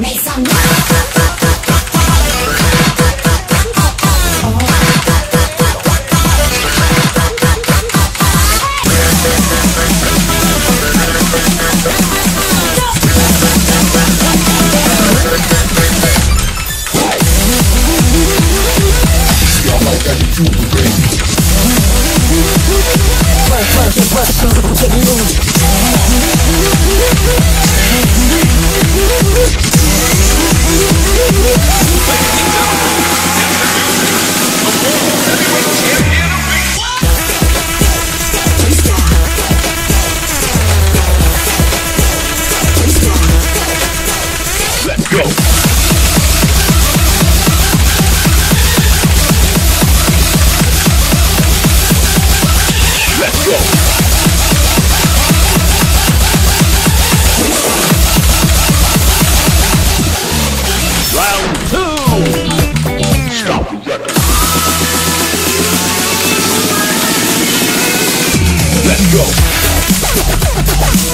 Let's Let's go.